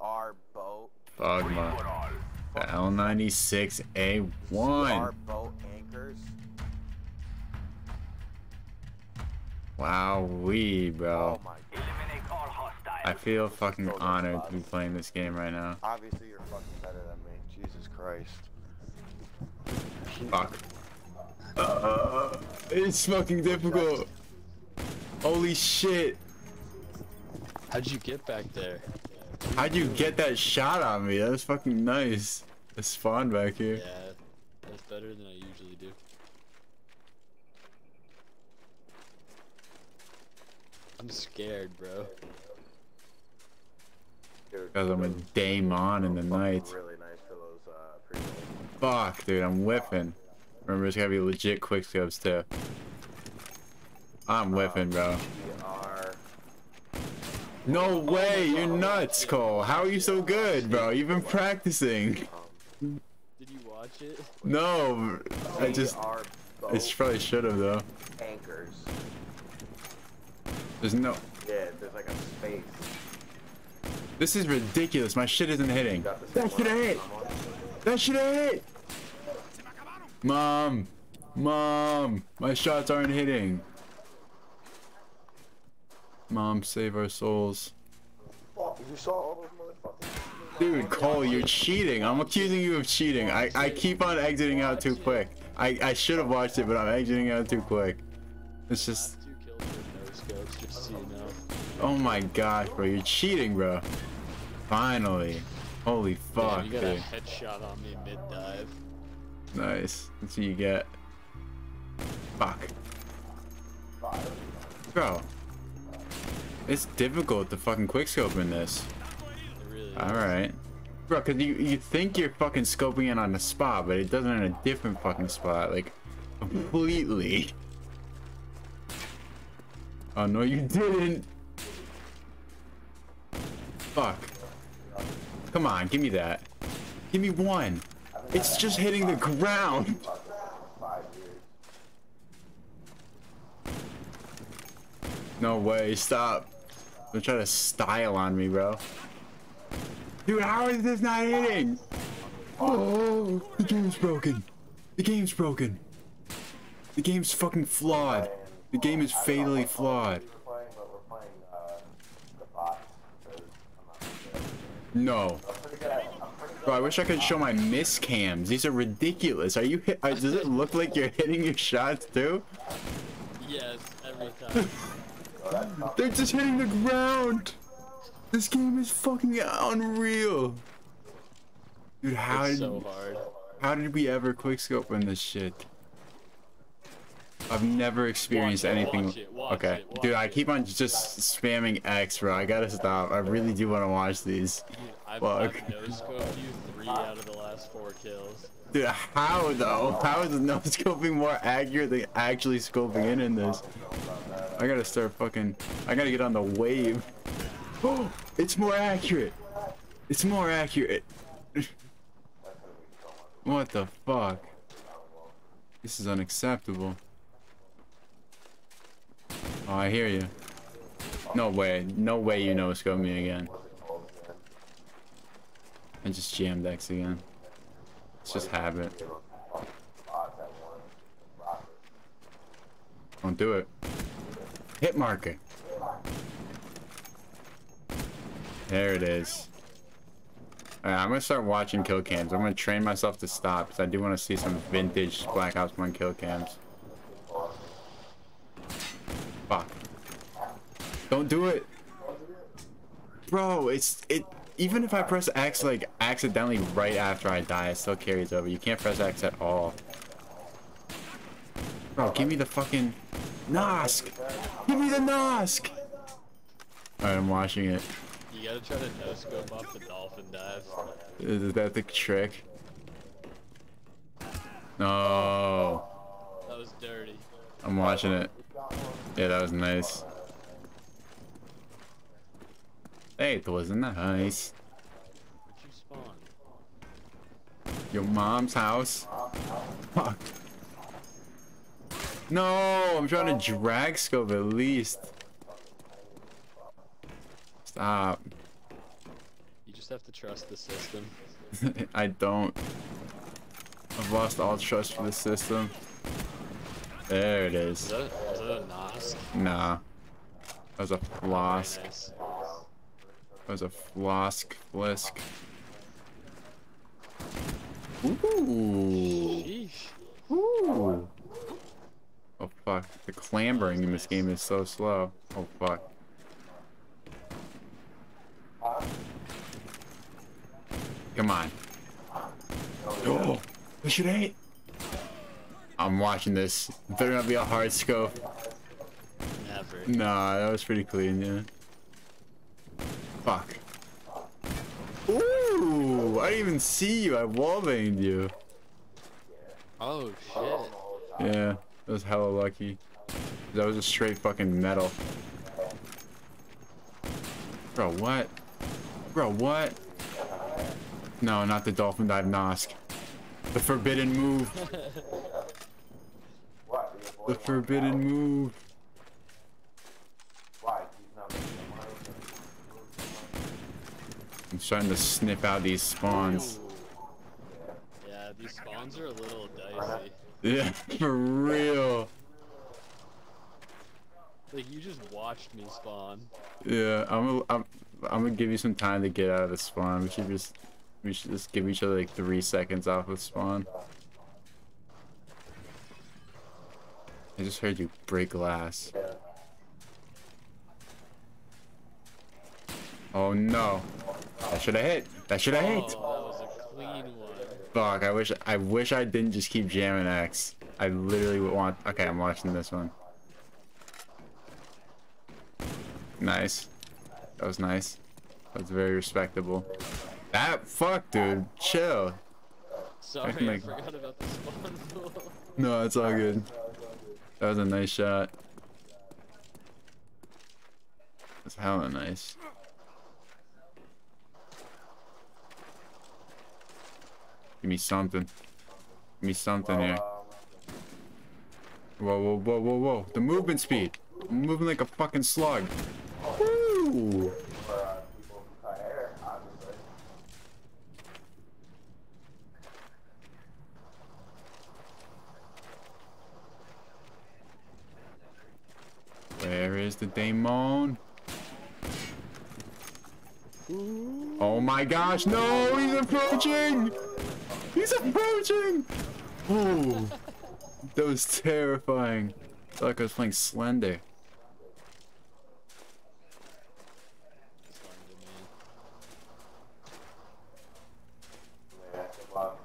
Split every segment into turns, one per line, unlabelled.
VR boat.
Fogma. The L96A1.
VR boat anchors.
Wow, we, bro.
Oh my.
Eliminate.
I feel fucking honored to be playing this game right now.
Obviously, you're fucking better than me. Jesus Christ.
Fuck. Uh, it's fucking difficult. Holy shit.
How'd you get back there?
How'd you get that shot on me? That was fucking nice. The spawned back here.
Yeah, that's better than I usually do. I'm scared, bro.
Because I'm a demon in the night.
Really nice those uh.
Fuck, dude, I'm whiffing. Remember, it's gotta be legit quick scopes too. I'm whiffing, bro. No way, you're nuts, Cole. How are you so good, bro? You've been practicing.
Did you watch it?
No, I just, I probably should have though.
anchors.
There's no,
Yeah, there's like a space.
this is ridiculous. My shit isn't hitting.
You got the
That should have hit. That should have hit. Mom, mom, my shots aren't hitting. Mom, save our souls.
Fuck, you saw all those motherfuckers?
Dude, Cole, you're cheating. I'm accusing you of cheating. I, I keep on exiting out too quick. I, I should have watched it, but I'm exiting out too quick. It's just,
Two kills with no scopes, just so you know.
oh my gosh, bro, you're cheating, bro. Finally. Holy fuck,
Damn, you got a headshot on me mid dive.
Nice. That's what you get. Fuck. Bro. It's difficult to fucking quickscope in this.
Really.
Alright. Bro, cause you, you think you're fucking scoping in on a spot, but it doesn't in a different fucking spot. Like, completely. Oh, no, you didn't. Fuck. Come on, give me that. Give me one. It's just hitting the ground. No way, stop. Don't try to style on me, bro. Dude, how is this not hitting? Oh, the game's broken. The game's broken. The game's fucking flawed. The game is fatally flawed.
We're playing, but we're playing the bots. 'cause I'm not sure.
No.
I'm pretty good at- I'm pretty good
Bro, I wish I could show my miss cams. These are ridiculous. Are you hit? Uh, does it look like you're hitting your shots too?
Yes, every time.
They're just hitting the ground. This game is fucking unreal. Dude, how
it's
did
so hard.
how did we ever quickscope in this shit? I've never experienced
Watch it,
anything.
watch it, watch
okay,
it,
dude, I keep on just spamming X, bro. I gotta stop. I really do want to watch these.
I've,
Fuck.
I've you three out of the last four kills.
Dude, how though? How is the no scoping more accurate than actually scoping in in this? I gotta start fucking. I gotta get on the wave. Oh, it's more accurate. It's more accurate. what the fuck? This is unacceptable. Oh, I hear you. No way. No way you no scope me again. I just jammed X again. It's just habit. Don't do it. Hit marker. There it is. Alright, I'm gonna start watching kill cams. I'm gonna train myself to stop because I do want to see some vintage Black Ops 1 kill cams. Fuck. Don't do it. Bro, it's it even if I press X like accidentally right after I die, it still carries over. You can't press X at all. Bro, give me the fucking Nosk! Give me the Nosk! Alright, I'm watching it.
You gotta try to no-scope off the dolphin dive.
Is that the trick? No.
That was dirty.
I'm watching it. Yeah, that was nice. Hey, it wasn't that nice.
Where'd you spawn?
Your mom's house. Fuck. No, I'm trying to drag scope at least. Stop.
You just have to trust the system.
I don't. I've lost all trust for the system. There it
Is
is.
that, is that a Nosk?
Nah. That was a flosk. That was a flosk flisk. Ooh.
Sheesh.
Ooh. Oh fuck. The clambering in this game is so slow. Oh fuck. Come on. Oh, we should hate. I'm watching this. Better not be a hard scope.
Never.
Nah, that was pretty clean, yeah. Fuck. Ooh, I didn't even see you. I wallbanged you.
Oh shit.
Yeah, that was hella lucky. That was a straight fucking metal. Bro, what? Bro, what? No, not the dolphin dive Nosk. The forbidden move.
What?
The forbidden move.
Why? He's not making the money.
I'm starting to sniff out these spawns.
Yeah, these spawns are a little dicey.
Yeah, for real.
Like you just watched me spawn.
Yeah, I'm gonna, I'm, I'm gonna give you some time to get out of the spawn. We should just, we should just give each other like three seconds off of spawn. I just heard you break glass. Oh no. That should have hit. That should have
Oh,
hit.
that was a clean one.
Fuck, I wish I wish I didn't just keep jamming X. I literally would want okay, I'm watching this one. Nice. That was nice. That was very respectable. That fuck dude, chill.
Sorry,
can
I forgot about the spawn rule.
No, it's all good. That was a nice shot. That's hella nice. Give me something. Give me something here. Whoa, whoa, whoa, whoa, whoa. The movement speed. I'm moving like a fucking slug. Woo!
for people who cut hair, obviously.
Where is the demon? Oh my gosh, no, he's approaching! He's approaching! Ooh, that was terrifying. I felt like I was playing Slender.
Yeah, good luck.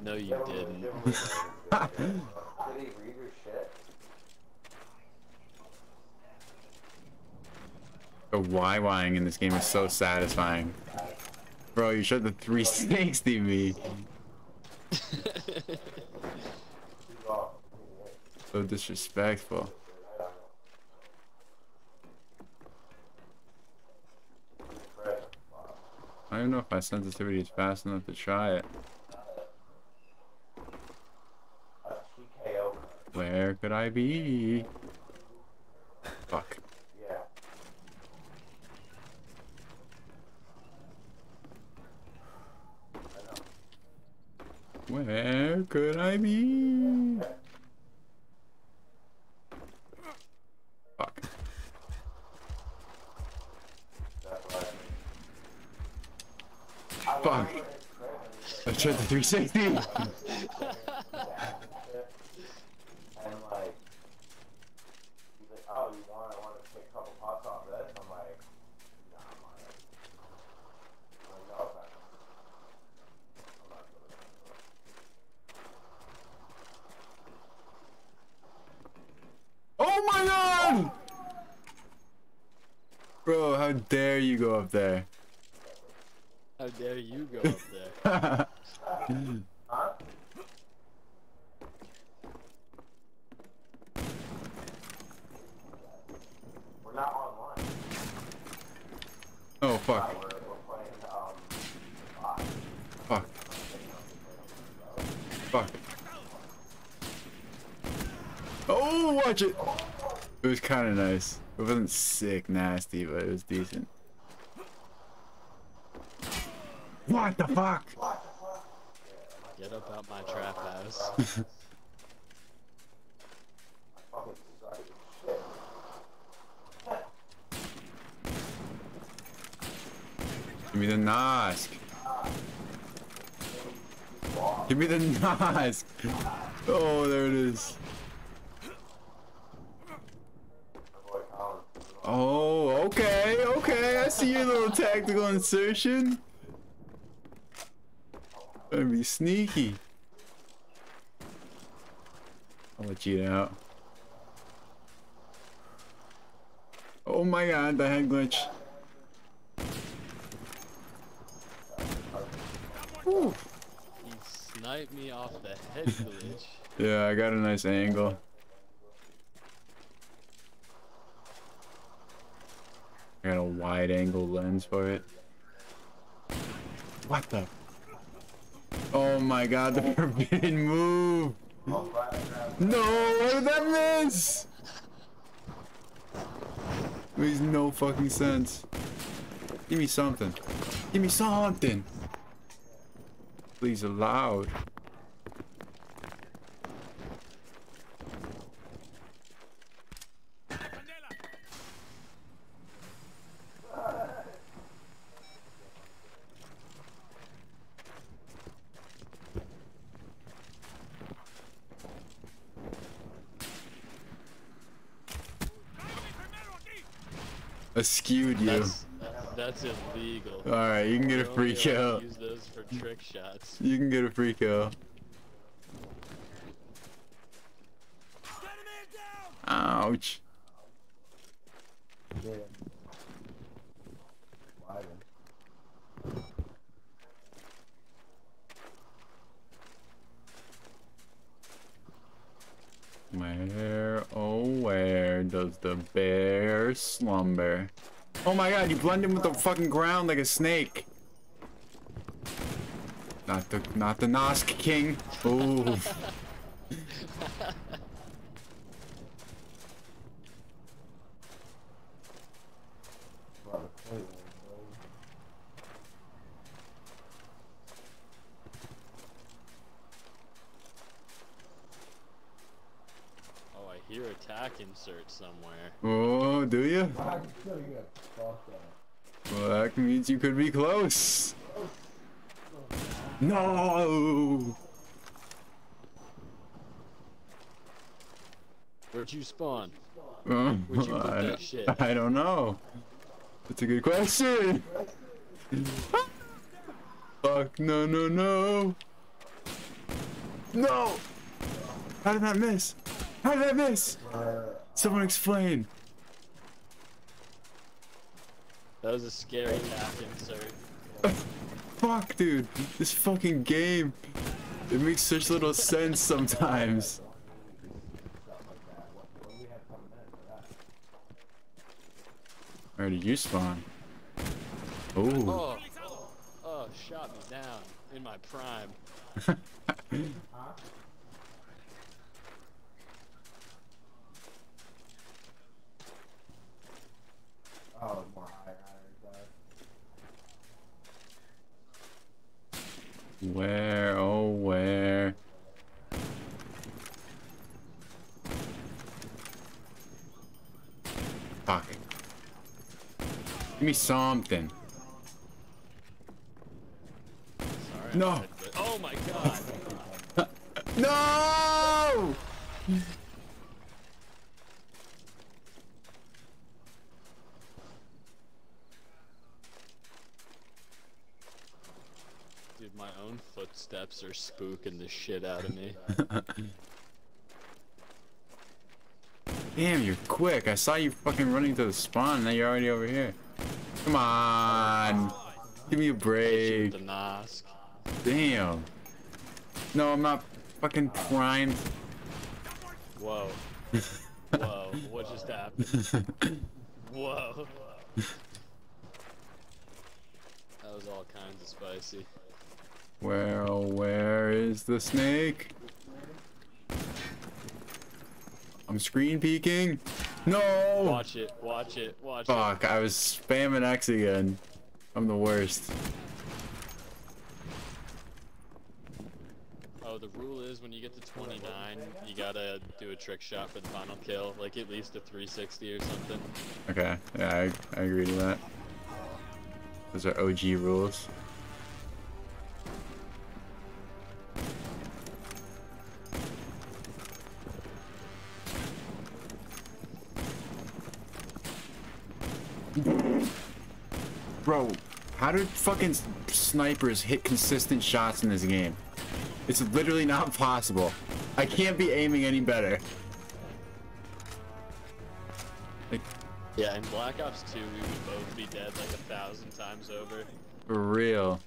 No, you didn't.
Did he read your shit?
The YYing in this game is so satisfying. Bro, you shot the 360 me.
Oh,
So disrespectful. I don't know if my sensitivity is fast enough to try it. Where could I be? Fuck.
Yeah. I know.
Where could I be? Fuck. Fuck. I tried the 360.
and like he's like, oh, you want? I want to take a couple pots off this. I'm like, nah, I'm all right. I'm like, no, thanks. I'm not doing that.
Oh my god! Bro, how dare you go up there?
How dare you go up there?
Huh? We're not online.
oh fuck.
We're, we're playing um.
Fuck. Fuck. Oh, watch it! It was kind of nice. It wasn't sick nasty, but it was decent. What the fuck?
Get up out my trap house.
Fucking suck at shit.
Give me the Nosk. Give me the Nosk. Oh, there it is. Oh, okay, okay. I see your little tactical insertion. Gonna be sneaky. I'll let you out. Oh my god, the head glitch. Whew.
He sniped me off the head glitch.
Yeah, I got a nice angle. I got a wide angle lens for it. What the? Oh my god, the forbidden move! No, what did that miss? Makes no fucking sense. Give me something. Give me something. Please aloud. I skewed you.
That's, that's illegal.
Alright, you can get a
We're
free kill.
Use those for trick shots.
You can get a free kill. Ouch.
Yeah.
Where, oh where does the bear slumber? Oh my god, you blend in with the fucking ground like a snake. Not the, not the Nosk King. Ooh.
Lot of poison, bro.
Oh, I hear attack insert somewhere.
Oh, do you?
I can still get fucked up.
Well, that means you could be close. No!
Where'd you spawn?
Uh,
Where'd you
I,
that shit?
I don't know. That's a good question. Fuck, no, no, no. No! How did that miss? How did that miss? Someone explain.
That was a scary attack sir.
Fuck, dude. This fucking game. It makes such little sense sometimes.
Stuff like that. What, what do we have coming in for that?
Where did you spawn? Oh.
Oh, oh, shot me down in my prime.
Huh? Oh, more higher iron side.
Where, oh, where? Fuck. Give me something.
Sorry.
No.
Oh my god.
No!
Dude, my own footsteps are spooking the shit out of me.
Damn, you're quick. I saw you fucking running to the spawn, and now you're already over here. Come on. Give me a break. Damn. No, I'm not fucking primed.
Whoa. Whoa. What just happened? Whoa. That was all kinds of spicy.
Where, oh, where is the snake? I'm screen peeking. No!
Watch it, watch it, watch it.
Fuck, I was spamming X again. I'm the worst.
Oh, the rule is when you get to 29, you gotta do a trick shot for the final kill, like at least a 360 or something.
Okay, yeah, I, I agree to that. Those are OG rules. Bro, how did fucking snipers hit consistent shots in this game? It's literally not possible. I can't be aiming any better. Like,
Yeah, in Black Ops 2, we would both be dead like a thousand times over.
for real.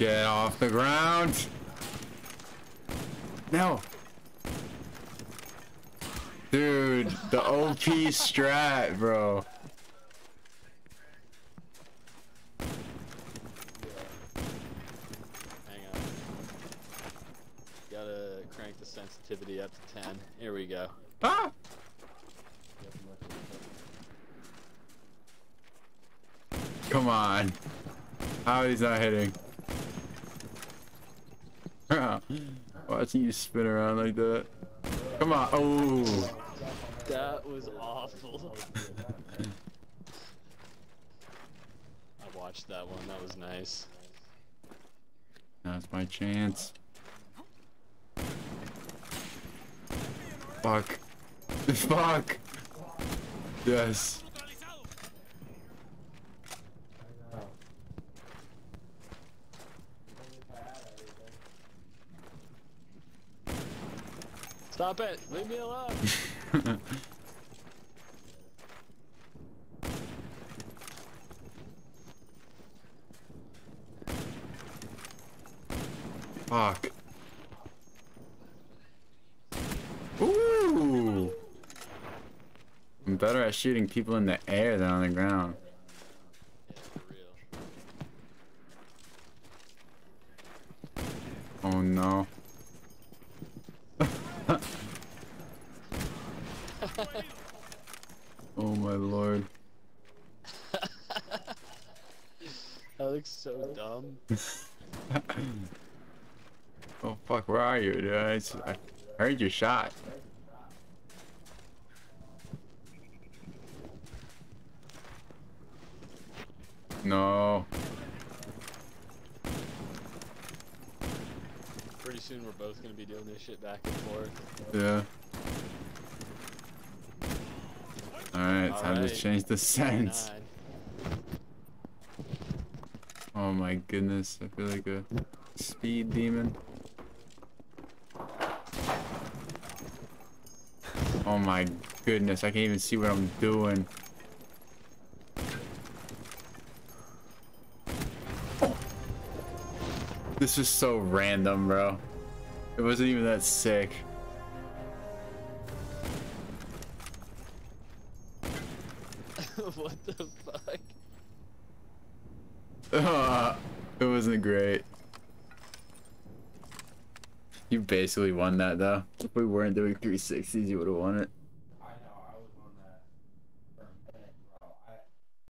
Get off the ground. No. Dude, the OP strat, bro.
Hang on. Gotta crank the sensitivity up to 10. Here we go.
Ah! Come on. How he's not hitting? Watching you spin around like that. Come on. Oh.
That was awful. I watched that one, that was nice.
That's my chance. Fuck. Fuck. Yes.
Stop it! Leave me alone!
Fuck. Ooh. I'm better at shooting people in the air than on the ground.
Yeah, for real.
Oh no. oh my lord.
That looks so dumb.
Oh fuck, where are you, dude? I heard your shot. No.
Pretty soon we're both gonna be doing this shit back and forth.
Yeah. Alright, time
Alright.
to change the sense. Oh my goodness, I feel like a speed demon. Oh my goodness, I can't even see what I'm doing. This is so random, bro. It wasn't even that sick.
what the fuck?
It wasn't great. You basically won that though. If we weren't doing 360s, you would have won it.